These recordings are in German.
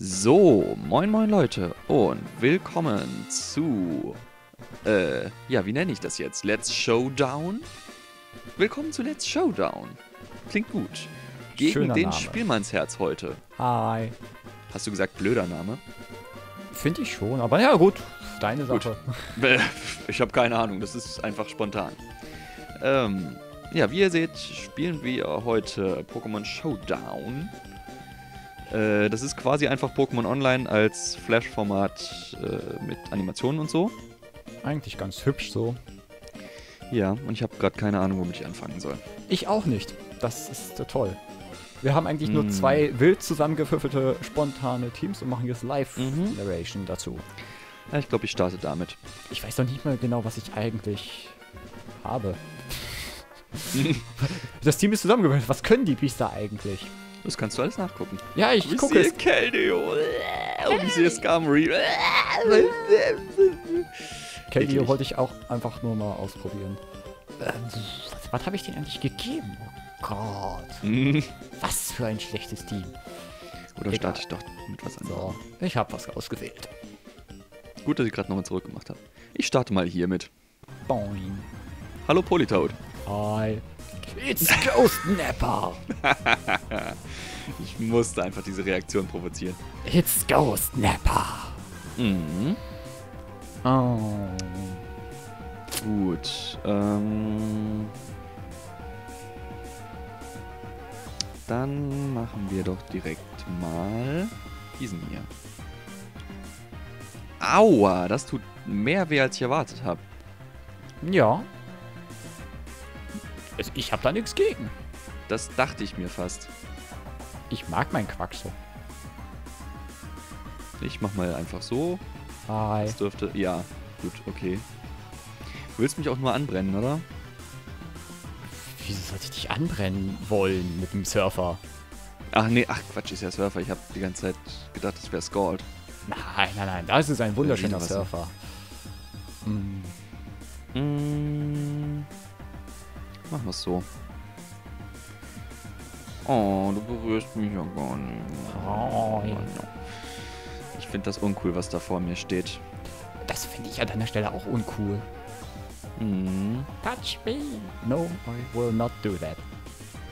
So, moin moin Leute und willkommen zu, äh, ja, wie nenne ich das jetzt? Let's Showdown? Willkommen zu Let's Showdown. Klingt gut. Gegen Schöner den Name. Spielmannsherz heute. Hi. Hast du gesagt, blöder Name? Finde ich schon, aber ja gut, deine Gut. Sache. Äh, Ich habe keine Ahnung, das ist einfach spontan. Ähm, ja, wie ihr seht, spielen wir heute Pokémon Showdown. Äh, das ist quasi einfach Pokémon Online als Flash-Format äh, mit Animationen und so. Eigentlich ganz hübsch so. Ja, und ich habe gerade keine Ahnung, womit ich anfangen soll. Ich auch nicht. Das ist äh, toll. Wir haben eigentlich nur Hm. zwei wild zusammengewürfelte spontane Teams und machen jetzt Mhm. Live-Narration dazu. Ja, ich glaube, ich starte damit. Ich weiß noch nicht mal genau, was ich eigentlich habe. Das Team ist zusammengewürfelt. Was können die Biester eigentlich? Das kannst du alles nachgucken. Ja, ich gucke es. Keldeo. Und ich sehe Skarmory. Keldeo wollte ich auch einfach nur mal ausprobieren. Ähm, was was habe ich denen eigentlich gegeben? Oh Gott. Hm. Was für ein schlechtes Team. Oder Egal. starte ich doch mit was anderem. So, ich habe was ausgewählt. Gut, dass ich gerade nochmal zurückgemacht habe. Ich starte mal hiermit. Boing. Hallo Polytoad. Hi. It's Ghost Napper. Ich musste einfach diese Reaktion provozieren. It's Ghost Napper. Mhm. Oh. Gut. Ähm, dann machen wir doch direkt mal diesen hier. Aua, das tut mehr weh, als ich erwartet habe. Ja. Also ich habe da nichts gegen. Das dachte ich mir fast. Ich mag meinen Quaxo. Ich mach mal einfach so. Hi. Das dürfte. Ja, gut, okay. Du willst mich auch nur anbrennen, oder? Wieso sollte ich dich anbrennen wollen mit dem Surfer? Ach nee, ach Quatsch, ist ja Surfer. Ich habe die ganze Zeit gedacht, das wäre Scald. Nein, nein, nein. Das ist ein wunderschöner Surfer. Hm. Mm, machen wir es so. Oh, du berührst mich ja gar nicht. Oh. Ich finde das uncool, was da vor mir steht. Das finde ich an deiner Stelle auch uncool. Mhm. Touch me. No, I will not do that.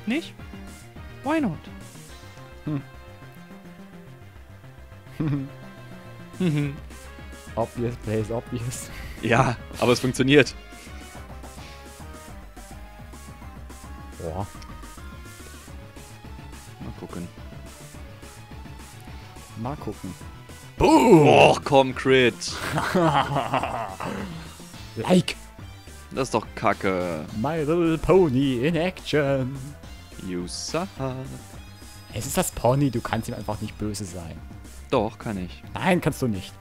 Nicht? Why not? obvious plays obvious. ja, aber es funktioniert. Mal gucken. Och, komm, Crit. Like Das ist doch kacke. My Little Pony in Action. You suck. Es ist das Pony, du kannst ihm einfach nicht böse sein. Doch, kann ich. Nein, kannst du nicht.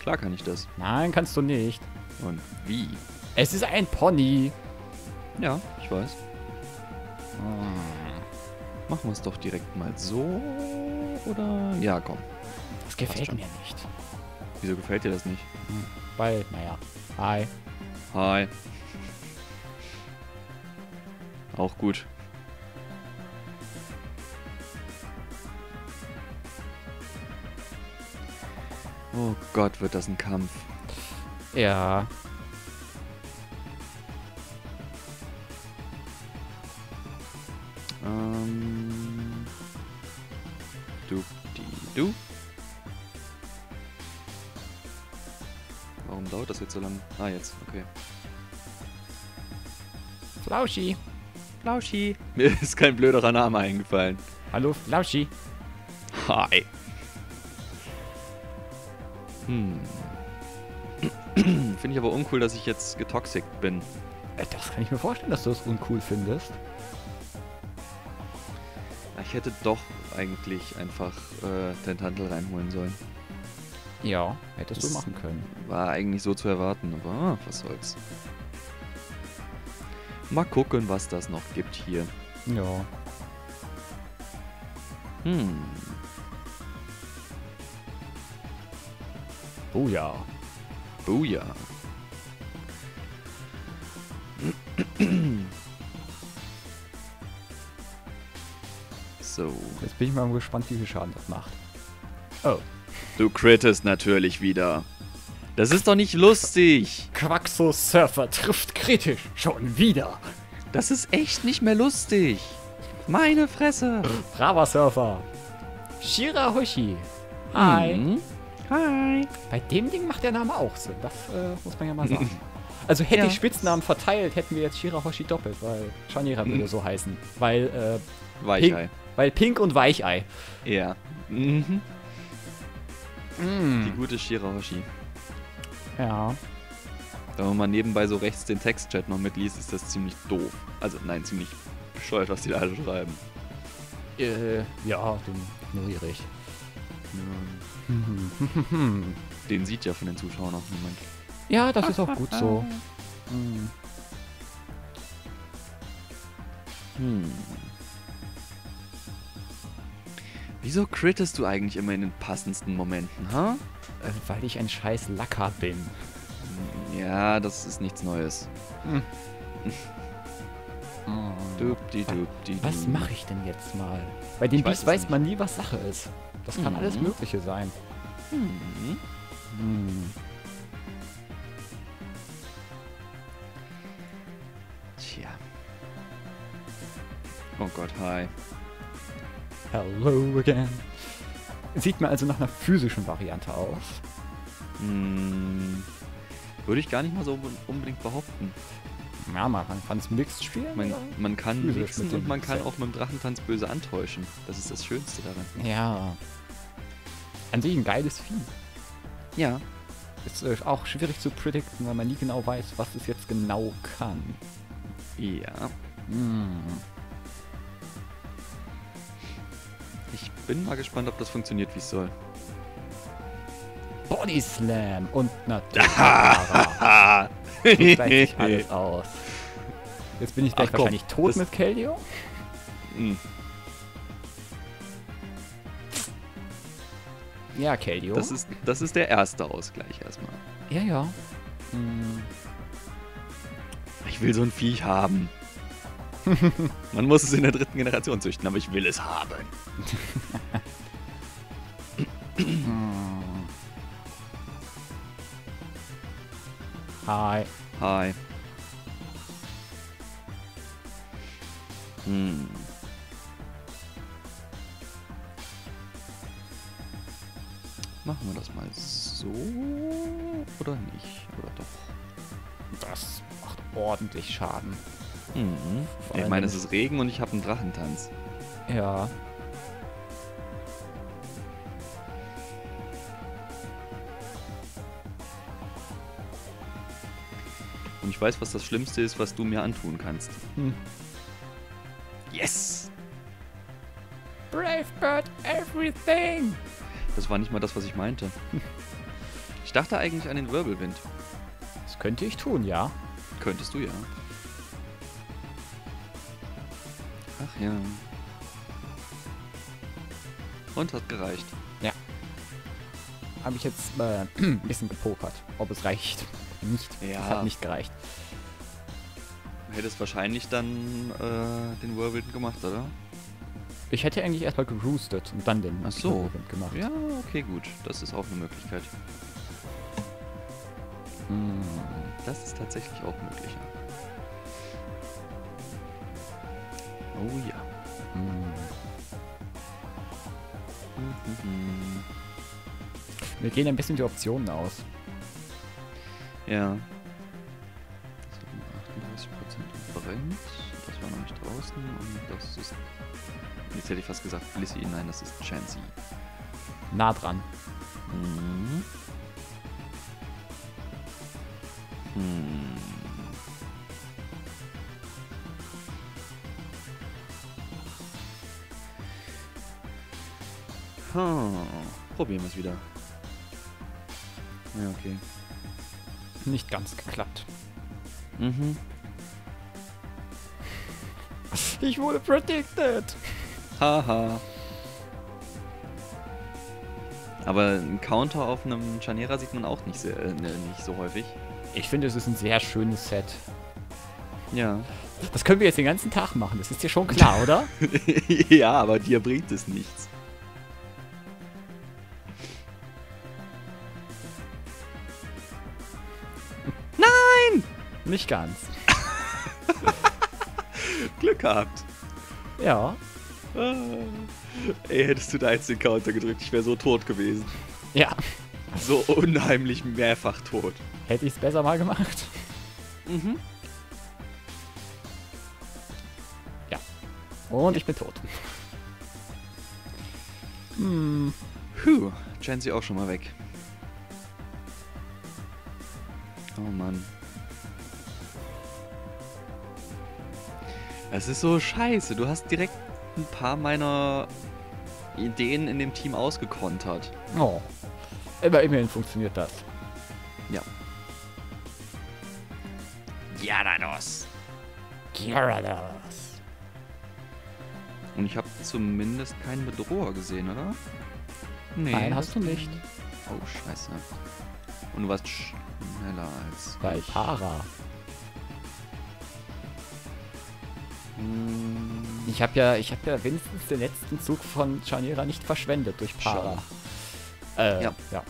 Klar kann ich das. Nein, kannst du nicht. Und wie? Es ist ein Pony. Ja, ich weiß. Machen wir es doch direkt mal so. Oder? Ja, komm. Gefällt mir nicht. Wieso gefällt dir das nicht? Weil, naja. Hi. Hi. Auch gut. Oh Gott, wird das ein Kampf. Ja. Warum dauert das jetzt so lange? Ah, jetzt, okay. Flauschi. Flauschi. Mir ist kein blöderer Name eingefallen. Hallo, Flauschi. Hi. Hm. Finde ich aber uncool, dass ich jetzt getoxikt bin. Äh, Das kann ich mir vorstellen, dass du es uncool findest. Ich hätte doch eigentlich einfach äh, Tentantel reinholen sollen. Ja, hättest Das- du machen können. War eigentlich so zu erwarten, aber ah, was soll's. Mal gucken, was das noch gibt hier. Ja. Hm. Ja. Booyah. So. Jetzt bin ich mal gespannt, wie viel Schaden das macht. Oh. Du crittest natürlich wieder. Das ist doch nicht lustig. Quaxo Surfer trifft kritisch. Schon wieder. Das ist echt nicht mehr lustig. Meine Fresse. Brava Surfer. Shira Hoshi. Hi. Mhm. Hi. Bei dem Ding macht der Name auch Sinn. Das äh, muss man ja mal sagen. Also hätte Ja. ich Spitznamen verteilt, hätten wir jetzt Shirahoshi doppelt, weil Shanira würde so heißen. Weil, äh, Weichei. Pink, weil Pink und Weichei. Ja. Mhm. Die Mm. gute Shirahoshi. Ja. Wenn man mal nebenbei so rechts den Textchat noch mitliest, ist das ziemlich doof. Also nein, ziemlich bescheuert, was die da alle schreiben. Äh, ja, den ignoriere ich. Den sieht ja von den Zuschauern auch niemand. Ja, das ist auch gut so. Mm. Hm. Wieso crittest du eigentlich immer in den passendsten Momenten, ha? Äh, weil ich ein scheiß Lacker bin. Ja, das ist nichts Neues. Dupdi-dupdi-du. Was mache ich denn jetzt mal? Bei dem Ich weiß weiß man nie, was Sache ist. Das kann Mhm. alles Mögliche sein. Hm. Hm. Tja. Oh Gott, hi. Hello again. Sieht mir also nach einer physischen Variante aus. Hm. Würde ich gar nicht mal so unbedingt behaupten. Ja, man kann es mixed spielen. Man, man kann mixen und man kann auch mit dem Drachentanz böse antäuschen. Das ist das Schönste daran. Ja. An sich ein geiles Vieh. Ja. Ist äh, auch schwierig zu predikten, weil man nie genau weiß, was es jetzt genau kann. Ja. Hm. Bin mal gespannt, ob das funktioniert, wie es soll. Body Slam und natürlich gleicht sich alles aus. Jetzt bin ich gleich Ach komm, wahrscheinlich tot mit Keldeo. Hm. Ja, Keldeo. Das, ist, das ist der erste Ausgleich erstmal. ja, ja. Hm. Ich will so ein Viech haben. Man muss es in der dritten Generation züchten, aber ich will es haben. Hi. Hi. Hm. Machen wir das mal so oder nicht? Oder doch? Das macht ordentlich Schaden. Mhm. Ich meine, es- ist Regen und ich habe einen Drachentanz. Ja. Und ich weiß, was das Schlimmste ist, was du mir antun kannst. Hm. Yes! Brave Bird everything! Das war nicht mal das, was ich meinte. Ich dachte eigentlich an den Wirbelwind. Das könnte ich tun, ja. Könntest du ja. Ja. Und hat gereicht. Habe ich jetzt äh, ein bisschen gepokert, ob es reicht. Nicht. Ja. Es hat nicht gereicht. Du hättest wahrscheinlich dann äh, den Whirlwind gemacht, oder? Ich hätte eigentlich erstmal geroostet und dann den Ach so. Whirlwind gemacht. Ja, okay, gut. Das ist auch eine Möglichkeit. Hm. Das ist tatsächlich auch möglich. ja. Oh ja. Hm. Mir gehen ein bisschen die Optionen aus. Ja. So, 38% brennt. Das war noch nicht draußen. Und das ist. Jetzt hätte ich fast gesagt Blissey. Nein, das ist Chansey. Nah dran. Mhm. Hm. Hm. Probieren wir es wieder. Ja, okay. Nicht ganz geklappt. Mhm. Ich wurde predicted! Haha. Aber einen Counter auf einem Chanera sieht man auch nicht, sehr, äh, ne, nicht so häufig. Ich finde, es ist ein sehr schönes Set. Ja. Das können wir jetzt den ganzen Tag machen, das ist dir schon klar, oder? ja, aber dir bringt es nichts. Nicht ganz. Glück gehabt. Ja. Ah. Ey, hättest du da jetzt den Counter gedrückt, ich wäre so tot gewesen. Ja. So unheimlich mehrfach tot. Hätte ich es besser mal gemacht. Mhm. Und ich bin tot. Hm. Puh, Chancy auch schon mal weg. Oh Mann. Es ist so scheiße. Du hast direkt ein paar meiner Ideen in dem Team ausgekontert. Oh. Aber immerhin funktioniert das. Ja. Gyarados. Gyarados. Und ich habe zumindest keinen Bedroher gesehen, oder? Nee. Nein, hast du nicht. Oh, scheiße. Und du warst schneller als Bei ich. Para. Hm, Ich habe ja, ich habe ja wenigstens den letzten Zug von Chanera nicht verschwendet durch Para. Äh, Ja. ja.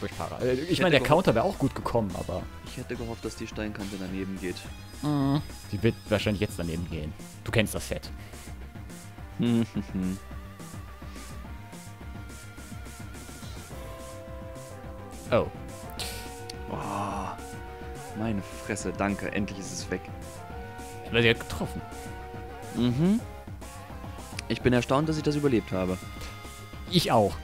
Durch Para. Äh, Ich hätte meine, der gehofft- Counter wäre auch gut gekommen, aber Ich hätte gehofft, dass die Steinkante daneben geht. die wird wahrscheinlich jetzt daneben gehen. Du kennst das Set. Oh. oh, meine Fresse, danke. Endlich ist es weg. Aber sie hat getroffen. Mhm. Ich bin erstaunt, dass ich das überlebt habe. Ich auch.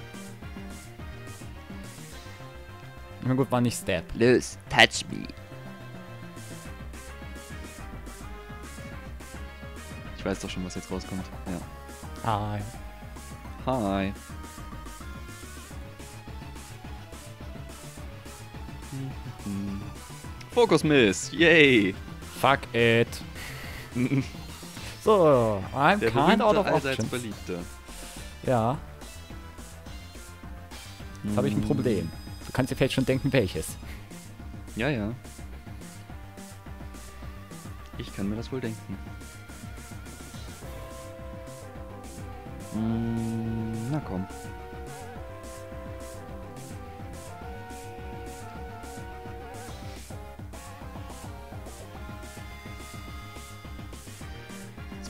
Na gut, war nicht Stab. Los, touch me. Ich weiß doch schon, was jetzt rauskommt. Ja. Ah, Hi. Focus Miss, yay! fuck it. So, I'm Der kind out of options. beliebte. Ja, jetzt habe ich ein Mm. Problem. Du kannst dir vielleicht schon denken, welches. Ja, ja. Ich kann mir das wohl denken. Mm, Na komm.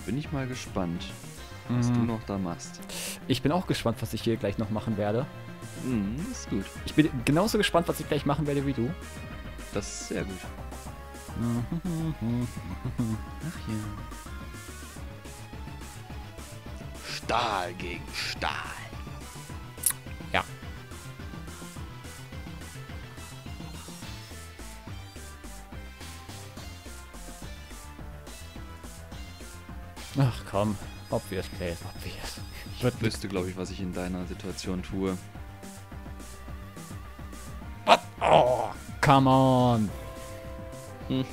Bin ich mal gespannt, was du Mhm. noch da machst. Ich bin auch gespannt, was ich hier gleich noch machen werde. Mm, ist gut. Ich bin genauso gespannt, was ich gleich machen werde wie du. Das ist sehr gut. Ach ja. Stahl gegen Stahl. Ach komm, obvious plays, obvious. Ich wüsste, glaube ich, was ich in deiner Situation tue. Oh, come on. Hm.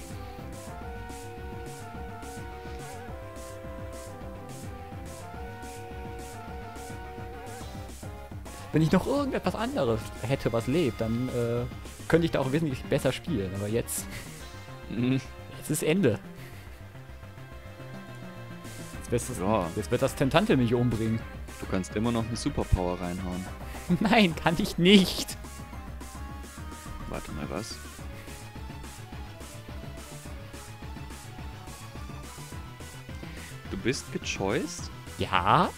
Wenn ich noch irgendetwas anderes hätte, was lebt, dann äh, könnte ich da auch wesentlich besser spielen. Aber jetzt, Hm. jetzt ist Ende. Jetzt wird das, Ja. jetzt wird das Tentantel mich umbringen. Du kannst immer noch eine Superpower reinhauen. Nein, kann ich nicht. Warte mal, was? Du bist gechoiced? Ja?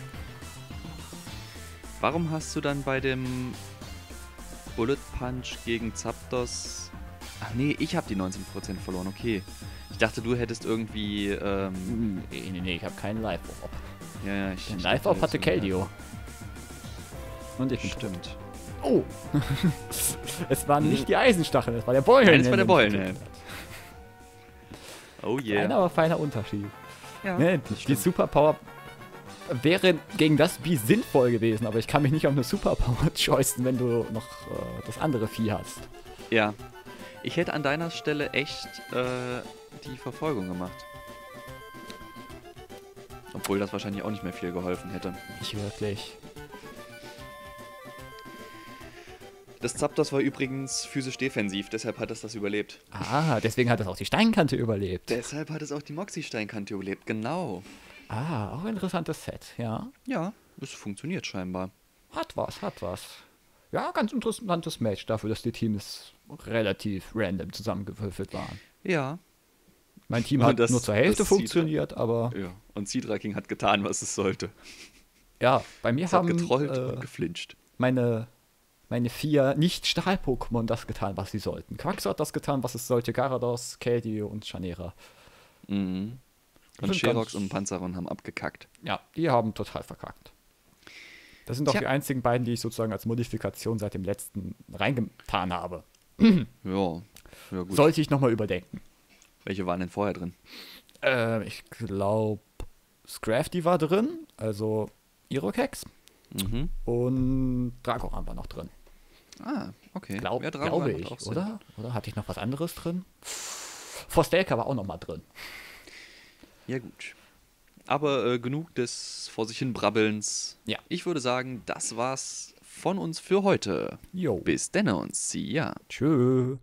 Warum hast du dann bei dem Bullet Punch gegen Zapdos... Ach nee, ich habe die 19% verloren, okay. Ich dachte, du hättest irgendwie... Ähm, Nee, nee, nee, ich habe keinen Live-Op. ja, ja, ich... Den dachte, hatte Keldeo. Und ich bin tot. Stimmt. Oh! es waren nicht die Eisenstacheln, es war der Beulen. Nein, es war der Beulenhelm. Oh Ein yeah. aber feiner Unterschied. Ja, Ne, die, die stimmt. Superpower wäre gegen das Bi sinnvoll gewesen, aber ich kann mich nicht auf eine Superpower choicen, wenn du noch äh, das andere Vieh hast. Ja. Ich hätte an deiner Stelle echt äh, die Verfolgung gemacht. Obwohl das wahrscheinlich auch nicht mehr viel geholfen hätte. Nicht wirklich. Das Zapdos war übrigens physisch defensiv, deshalb hat es das überlebt. Ah, deswegen hat es auch die Steinkante überlebt. Deshalb hat es auch die Moxie-Steinkante überlebt, genau. Ah, auch ein interessantes Set, ja. Ja, es funktioniert scheinbar. Hat was, hat was. Ja, ganz interessantes Match dafür, dass die Teams relativ random zusammengewürfelt waren. Ja, Mein Team hat das- nur zur Hälfte funktioniert, aber Ja. Und Sidra King hat getan, was es sollte. ja, bei mir Es hat haben getrollt äh, und geflincht. meine, meine vier Nicht-Stahl-Pokémon das getan, was sie sollten. Quaxo hat das getan, was es sollte. Garados, Keldeo und Chanera. Mhm. Und Sherox und Panzeron haben abgekackt. Ja, die haben total verkackt. Das sind doch die einzigen beiden, die ich sozusagen als Modifikation seit dem letzten reingetan habe. Ja. Ja, gut. Sollte ich nochmal überdenken. Welche waren denn vorher drin? Äh, ich glaube, Scrafty war drin, also Irokex. Mhm. Und Dragoran war noch drin. Ah, okay. Glaub, Ja, glaube ich, auch Sinn. oder? Oder hatte ich noch was anderes drin? Forstelka war auch noch mal drin. Ja, gut. Aber äh, genug des vor sich hin Brabbelns. Ja. Ich würde sagen, das war's von uns für heute. Jo. Bis denn und see ya. Tschö.